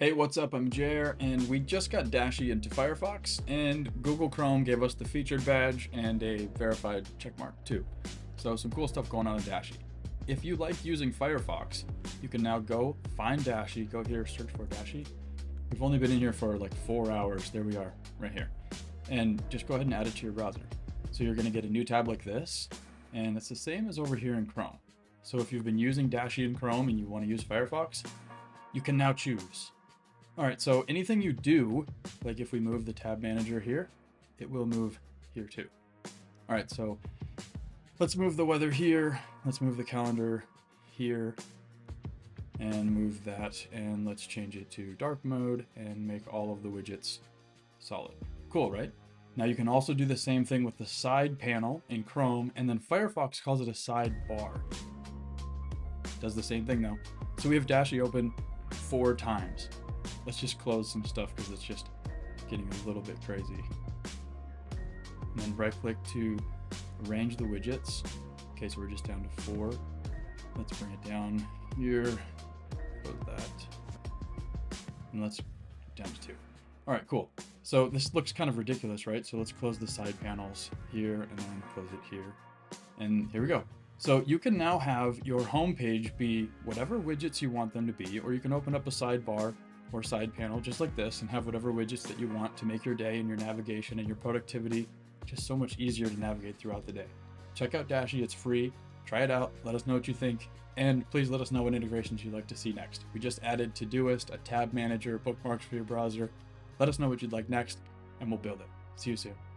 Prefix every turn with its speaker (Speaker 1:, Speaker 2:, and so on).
Speaker 1: Hey, what's up? I'm Jer, and we just got Dashy into Firefox, and Google Chrome gave us the featured badge and a verified checkmark too. So some cool stuff going on in Dashy. If you like using Firefox, you can now go find Dashy, go here, search for Dashy. We've only been in here for like four hours. There we are, right here. And just go ahead and add it to your browser. So you're gonna get a new tab like this, and it's the same as over here in Chrome. So if you've been using Dashy in Chrome and you wanna use Firefox, you can now choose all right, so anything you do, like if we move the tab manager here, it will move here too. All right, so let's move the weather here. Let's move the calendar here and move that. And let's change it to dark mode and make all of the widgets solid. Cool, right? Now you can also do the same thing with the side panel in Chrome and then Firefox calls it a sidebar. Does the same thing though. So we have Dashy open four times let's just close some stuff because it's just getting a little bit crazy. And then right click to arrange the widgets. Okay, so we're just down to four. Let's bring it down here, close that, and let's down to two. All right, cool. So this looks kind of ridiculous, right? So let's close the side panels here and then close it here. And here we go. So you can now have your home page be whatever widgets you want them to be, or you can open up a sidebar or side panel just like this and have whatever widgets that you want to make your day and your navigation and your productivity just so much easier to navigate throughout the day. Check out Dashy, it's free. Try it out, let us know what you think, and please let us know what integrations you'd like to see next. We just added Todoist, a tab manager, bookmarks for your browser. Let us know what you'd like next, and we'll build it. See you soon.